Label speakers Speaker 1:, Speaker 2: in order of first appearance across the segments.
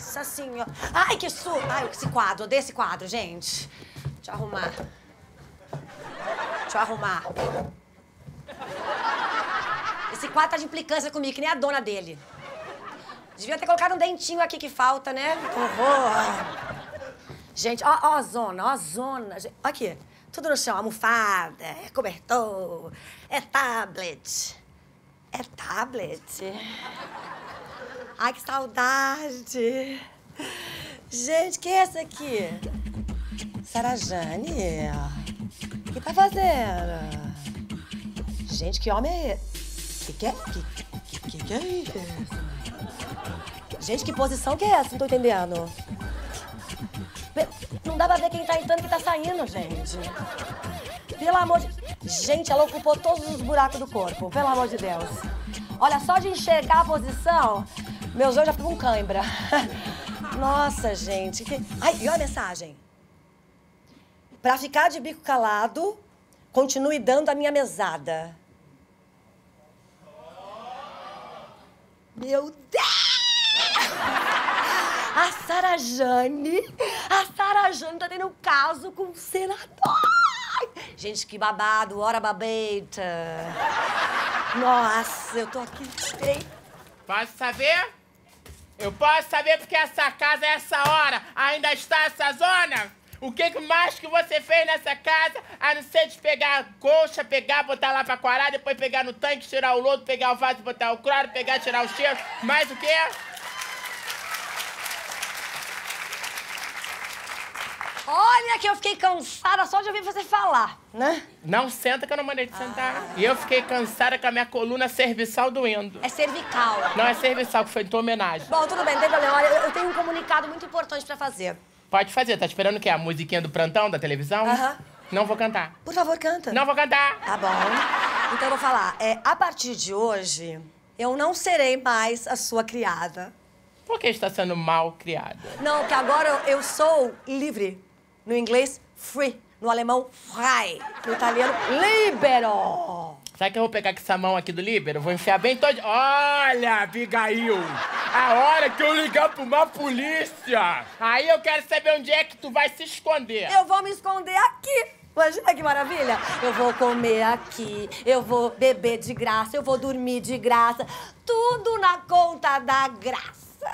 Speaker 1: Nossa senhora. Ai, que su... Ai, esse quadro, odeio esse quadro, gente. Deixa eu arrumar. Deixa eu arrumar. Esse quadro tá de implicância comigo, que nem a dona dele. Devia ter colocado um dentinho aqui que falta, né? Que horror. Gente, ó, ó a zona, ó a zona. Gente, Aqui, tudo no chão, almofada, é cobertor, é tablet. É tablet. Ai, que saudade. Gente, quem é essa aqui? Sarajane? O que tá fazendo? Gente, que homem é esse? Que que é? Que, que, que, é isso? Gente, que posição que é essa? Não tô entendendo. Não dá pra ver quem tá entrando e quem tá saindo, gente. Pelo amor de... Gente, ela ocupou todos os buracos do corpo, pelo amor de Deus. Olha, só de enxergar a posição, meus olhos já ficam cãibra. Nossa, gente. Que... Ai, e olha a mensagem. Pra ficar de bico calado, continue dando a minha mesada. Meu Deus! A Sara Jane, a Sara Jane tá tendo um caso com o senador. Gente, que babado, hora babeita. Nossa, eu tô aqui. Ei,
Speaker 2: Posso saber? Eu posso saber porque essa casa, essa hora, ainda está essa zona? O que mais que você fez nessa casa, a não ser de pegar a colcha, pegar, botar lá pra coarar, depois pegar no tanque, tirar o lodo, pegar o vaso, botar o cloro, pegar, tirar o cheiro, mais o quê?
Speaker 1: Olha que eu fiquei cansada só de ouvir você falar, né?
Speaker 2: Não senta que eu não mandei te sentar. E eu fiquei cansada com a minha coluna cervical doendo.
Speaker 1: É cervical.
Speaker 2: Não é cervical, que foi em tua homenagem.
Speaker 1: Bom, tudo bem, não tem problema. Olha, eu tenho um comunicado muito importante pra fazer.
Speaker 2: Pode fazer, tá esperando o quê? A musiquinha do plantão da televisão?
Speaker 1: Aham.
Speaker 2: Não vou cantar.
Speaker 1: Por favor, canta.
Speaker 2: Não vou cantar.
Speaker 1: Tá bom. Então eu vou falar. É, a partir de hoje, eu não serei mais a sua criada.
Speaker 2: Por que está sendo mal criada?
Speaker 1: Não, que agora eu, eu sou livre. No inglês, free. No alemão, frei. No italiano, libero.
Speaker 2: Sabe que eu vou pegar com essa mão aqui do Líbero? Vou enfiar bem todo. Olha, Abigail! A hora que eu ligar pra uma polícia! Aí eu quero saber onde é que tu vai se esconder.
Speaker 1: Eu vou me esconder aqui. Imagina que maravilha. Eu vou comer aqui, eu vou beber de graça, eu vou dormir de graça. Tudo na conta da graça.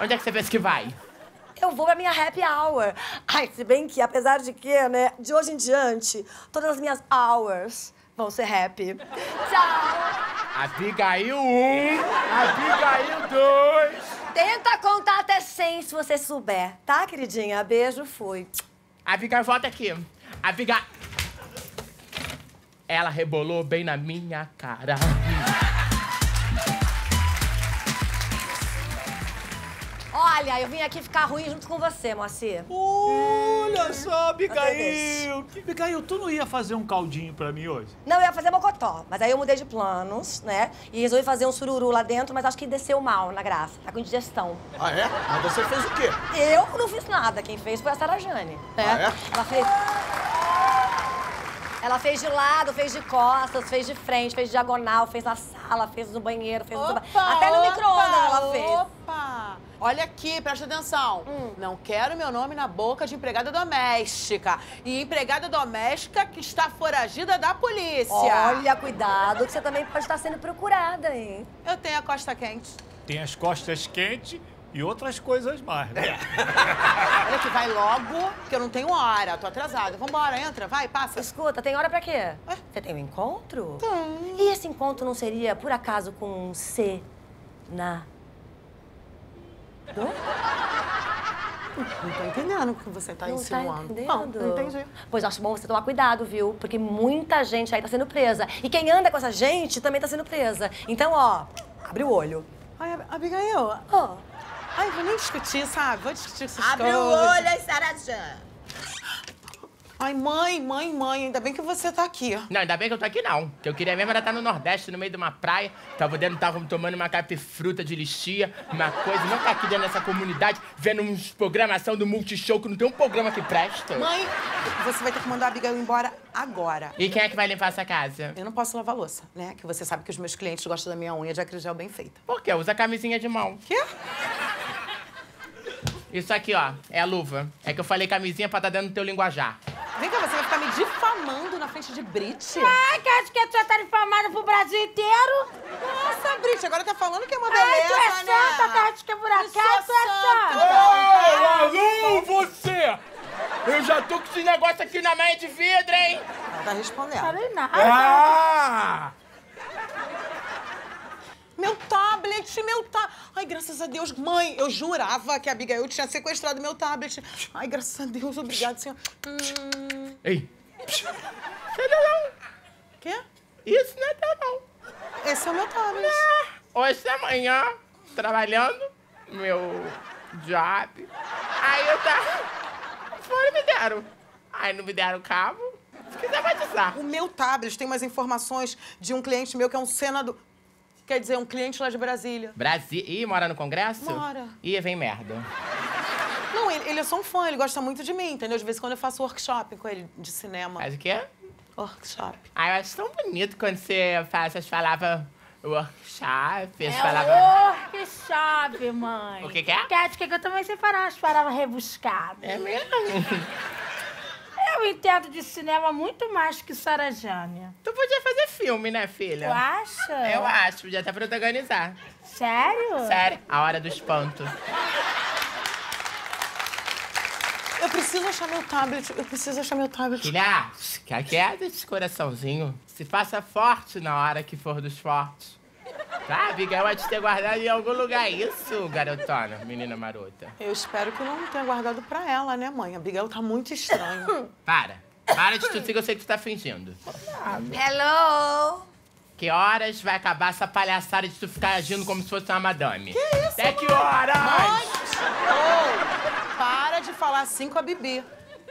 Speaker 2: Onde é que você pensa que vai?
Speaker 1: Eu vou pra minha happy hour. Ai, se bem que, apesar de que, né, de hoje em diante, todas as minhas hours vão ser happy. Tchau.
Speaker 2: Abigail 1, um, Abigail 2.
Speaker 1: Tenta contar até 100 se você souber, tá, queridinha? Beijo, fui.
Speaker 2: Abigail, volta aqui. Abigail. Ela rebolou bem na minha cara.
Speaker 1: Olha, eu vim aqui ficar ruim junto com você, Moacir.
Speaker 3: Olha só,
Speaker 1: Outra
Speaker 3: Abigail. Abigail, tu não ia fazer um caldinho pra mim hoje?
Speaker 1: Não, eu ia fazer mocotó, mas aí eu mudei de planos, né? E resolvi fazer um sururu lá dentro, mas acho que desceu mal na graça. Tá com indigestão.
Speaker 4: Ah, é? Mas você fez o quê?
Speaker 1: Eu não fiz nada, quem fez foi a Sara Jane. Né?
Speaker 4: Ah, é?
Speaker 1: Ela fez. Ela fez de lado, fez de costas, fez de frente, fez diagonal, fez na sala, fez no banheiro, fez no.
Speaker 5: Opa,
Speaker 1: Até no
Speaker 5: opa,
Speaker 1: micro-ondas ela fez.
Speaker 5: Opa! Olha aqui, presta atenção. Não quero meu nome na boca de empregada doméstica. E empregada doméstica que está foragida da polícia.
Speaker 1: Olha, cuidado, que você também pode estar sendo procurada, hein?
Speaker 5: Eu tenho a costa quente.
Speaker 3: Tem as costas quentes e outras coisas mais, né?
Speaker 5: Olha que vai logo, que eu não tenho hora. Tô atrasada. Vambora, entra, vai, passa.
Speaker 1: Escuta, tem hora pra quê? Você tem um encontro?
Speaker 5: Tem.
Speaker 1: E esse encontro não seria, por acaso, com um C na.
Speaker 5: Não tô entendendo o que você tá
Speaker 1: não
Speaker 5: insinuando.
Speaker 1: tá?
Speaker 5: Não, não entendi.
Speaker 1: Pois acho bom você tomar cuidado, viu? Porque muita gente aí tá sendo presa. E quem anda com essa gente também tá sendo presa. Então, ó, abre o olho.
Speaker 5: Ai, Ab- Abigail,
Speaker 1: Ó.
Speaker 5: ai, vou nem discutir, sabe? Vou discutir essas
Speaker 6: Abre o
Speaker 5: coisas.
Speaker 6: olho aí, Sarajan.
Speaker 5: Ai, mãe, mãe, mãe, ainda bem que você tá aqui.
Speaker 2: Não, ainda bem que eu tô aqui não. Que eu queria mesmo era estar no Nordeste, no meio de uma praia. Tava dentro, tava tomando uma capifruta de lixia, uma coisa. Não tá aqui dentro dessa comunidade, vendo uns programação do Multishow, que não tem um programa que presta.
Speaker 5: Mãe, você vai ter que mandar a Abigail embora agora.
Speaker 2: E quem é que vai limpar essa casa?
Speaker 5: Eu não posso lavar louça, né? Que você sabe que os meus clientes gostam da minha unha de acrigel bem feita.
Speaker 2: Por quê? Usa camisinha de mão.
Speaker 5: Quê?
Speaker 2: Isso aqui, ó, é a luva. É que eu falei camisinha pra tá dentro do teu linguajar.
Speaker 5: Vem cá, você vai ficar me difamando na frente de Brit?
Speaker 6: Ai, que acho que tu já tá difamada pro Brasil inteiro.
Speaker 5: Nossa, Brit, agora tá falando que é uma
Speaker 6: Ai,
Speaker 5: beleza,
Speaker 6: tu é
Speaker 5: né?
Speaker 6: santa, que que é por acaso, tu é
Speaker 5: santa.
Speaker 6: santa.
Speaker 2: alô, você! Eu já tô com esse negócio aqui na manha de vidro, hein?
Speaker 5: Ela tá respondendo.
Speaker 6: Falei nada.
Speaker 2: Ah!
Speaker 5: Tablet, meu tablet. Ai, graças a Deus, mãe, eu jurava que a Abigail tinha sequestrado meu tablet. Ai, graças a Deus, obrigado, senhor. Hum...
Speaker 2: Ei! Isso não,
Speaker 5: Quê?
Speaker 2: Isso não é teu, não.
Speaker 5: Esse é o meu tablet.
Speaker 2: Hoje de manhã, trabalhando, meu job. Aí eu tava. Foram e me deram. Aí não me deram cabo. Se quiser batizar.
Speaker 5: O meu tablet tem umas informações de um cliente meu que é um senador. Quer dizer, um cliente lá de Brasília.
Speaker 2: Brasil. Ih, mora no Congresso?
Speaker 5: Mora.
Speaker 2: Ih, vem merda.
Speaker 5: Não, ele, ele é só um fã, ele gosta muito de mim, entendeu? De vez em quando eu faço workshop com ele de cinema.
Speaker 2: Faz o quê?
Speaker 5: Workshop.
Speaker 2: Ah, eu acho tão bonito quando você faz essas palavras workshop, as
Speaker 6: É
Speaker 2: palavras.
Speaker 6: workshop, mãe.
Speaker 2: O que que é?
Speaker 6: Que acho que eu também sei falar umas palavras rebuscadas.
Speaker 2: É mesmo?
Speaker 6: Eu entendo de cinema muito mais que Sara Jânia.
Speaker 2: Tu podia fazer filme, né, filha?
Speaker 6: Tu acha?
Speaker 2: Eu acho, podia até protagonizar.
Speaker 6: Sério?
Speaker 2: Sério, a hora do espanto.
Speaker 5: Eu preciso achar meu tablet, eu preciso achar meu tablet.
Speaker 2: Filha, fica quieta esse coraçãozinho. Se faça forte na hora que for dos fortes. Tá, Abigail vai te ter guardado em algum lugar. Isso, garotona, menina marota.
Speaker 5: Eu espero que eu não tenha guardado pra ela, né, mãe? A Abigail tá muito estranha.
Speaker 2: Para. Para de tossir que eu sei que tu tá fingindo.
Speaker 1: Hello!
Speaker 2: Que horas vai acabar essa palhaçada de tu ficar agindo como se fosse uma madame? Que isso, Até que horas?
Speaker 5: Ô, para de falar assim com a Bibi.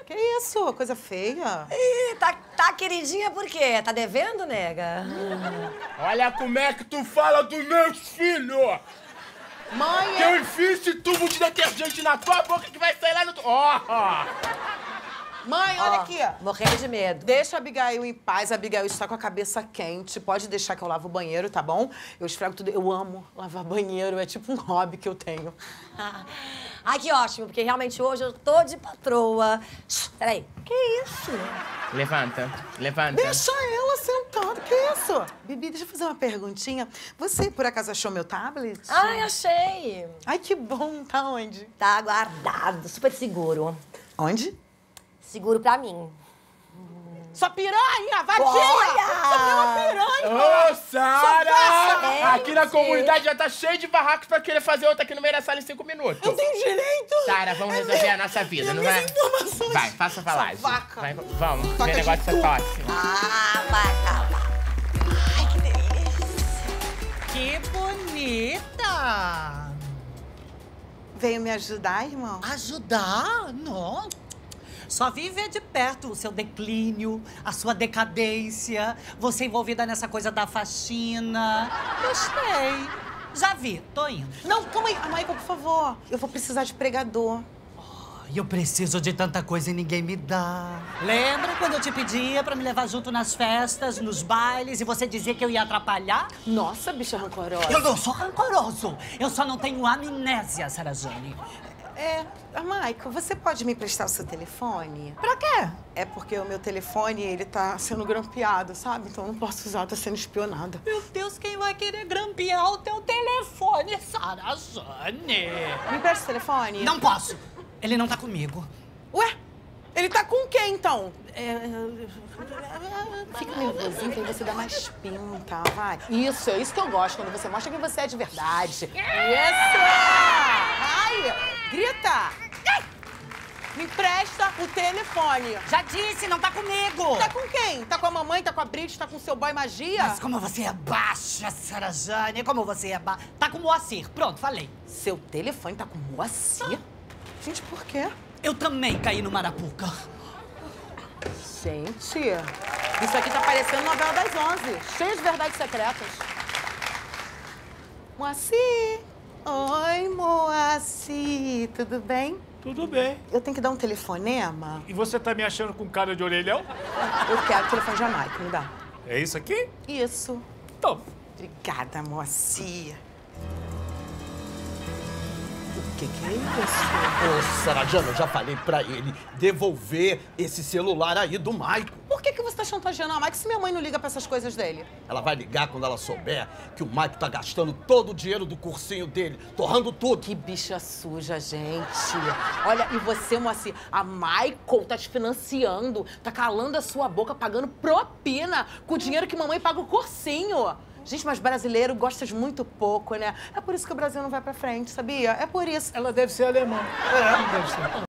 Speaker 5: Que isso? Coisa feia.
Speaker 1: Ih, tá, tá queridinha por quê? Tá devendo, nega?
Speaker 2: Olha como é que tu fala dos meus filhos!
Speaker 5: Mãe,
Speaker 2: Que eu enfio esse tubo de detergente na tua boca que vai sair lá no... Ó! ó.
Speaker 5: Mãe, olha
Speaker 1: Ó,
Speaker 5: aqui.
Speaker 1: Morrendo de medo.
Speaker 5: Deixa a Abigail em paz. A Abigail está com a cabeça quente. Pode deixar que eu lavo o banheiro, tá bom? Eu esfrego tudo. Eu amo lavar banheiro. É tipo um hobby que eu tenho.
Speaker 1: Ai, que ótimo, porque realmente hoje eu tô de patroa. Peraí.
Speaker 6: Que isso?
Speaker 2: Levanta, levanta.
Speaker 5: Deixa ela sentada. Que isso? Bibi, deixa eu fazer uma perguntinha. Você, por acaso, achou meu tablet?
Speaker 1: Ai, achei.
Speaker 5: Ai, que bom. Tá onde?
Speaker 1: Tá guardado, super seguro.
Speaker 5: Onde?
Speaker 1: Seguro pra mim.
Speaker 5: Sua piranha, vadia!
Speaker 1: Olha!
Speaker 5: Sua uma piranha!
Speaker 2: Ô, Sara! Aqui na comunidade já tá cheio de barracos pra querer fazer outra aqui no meio da sala em cinco minutos.
Speaker 5: Eu tenho direito!
Speaker 2: Sara, vamos resolver a nossa vida,
Speaker 5: É
Speaker 2: não vai?
Speaker 5: informações.
Speaker 2: Vai, faça a falagem.
Speaker 5: Sua vaca.
Speaker 2: Vai, vamos,
Speaker 5: Vaca
Speaker 2: ver
Speaker 5: de
Speaker 2: negócio dessa
Speaker 5: tu.
Speaker 2: tosse.
Speaker 1: Ah, vai acabar. Ai, que delícia.
Speaker 7: Que bonita!
Speaker 5: Veio me ajudar, irmão?
Speaker 7: Ajudar? Não. Só vim ver de perto o seu declínio, a sua decadência, você envolvida nessa coisa da faxina. Gostei. Já vi, tô indo.
Speaker 5: Não, calma aí. Michael, por favor. Eu vou precisar de pregador.
Speaker 7: Eu preciso de tanta coisa e ninguém me dá. Lembra quando eu te pedia pra me levar junto nas festas, nos bailes, e você dizia que eu ia atrapalhar?
Speaker 5: Nossa, bicha rancorosa.
Speaker 7: Eu não sou rancoroso. Eu só não tenho amnésia, Sarajane.
Speaker 5: É, ah, Michael, você pode me emprestar o seu telefone?
Speaker 7: Pra quê?
Speaker 5: É porque o meu telefone, ele tá sendo grampeado, sabe? Então eu não posso usar, tá sendo espionada.
Speaker 7: Meu Deus, quem vai querer grampear o teu telefone, Sarajane?
Speaker 5: Me empresta o telefone?
Speaker 7: Não posso. Ele não tá comigo.
Speaker 5: Ué, ele tá com quem, então? É, Fica nervosinho, que aí você dá mais pinta, vai. Isso, é isso que eu gosto, quando você mostra quem você é de verdade. Isso! Grita! Me empresta o telefone.
Speaker 7: Já disse, não tá comigo.
Speaker 5: Tá com quem? Tá com a mamãe, tá com a Brit, tá com o seu boy magia?
Speaker 7: Mas como você é baixa, Sarajane, como você é baixa. Tá com o Moacir. Pronto, falei.
Speaker 5: Seu telefone tá com Moacir? Gente, por quê?
Speaker 7: Eu também caí no Marapuca.
Speaker 5: Gente, isso aqui tá parecendo novela das onze. Cheio de verdades secretas. Moacir! Oi, Moacir. Tudo bem?
Speaker 3: Tudo bem.
Speaker 5: Eu tenho que dar um telefonema?
Speaker 3: E você tá me achando com cara de orelhão?
Speaker 5: Eu quero o telefone de Jamaica, me dá.
Speaker 3: É isso aqui?
Speaker 5: Isso.
Speaker 3: Então,
Speaker 5: Obrigada, Moacir. O que que é isso?
Speaker 4: Ô, Sarajana, eu já falei pra ele devolver esse celular aí do Maico.
Speaker 5: Por que, que você tá chantageando a Mike se minha mãe não liga pra essas coisas dele?
Speaker 4: Ela vai ligar quando ela souber que o Maico tá gastando todo o dinheiro do cursinho dele, torrando tudo.
Speaker 5: Que bicha suja, gente. Olha, e você, Moacir, a Michael tá te financiando, tá calando a sua boca, pagando propina com o dinheiro que mamãe paga o cursinho. Gente, mas brasileiro gosta de muito pouco, né? É por isso que o Brasil não vai pra frente, sabia? É por isso.
Speaker 3: ela deve ser alemã. É, deve ser.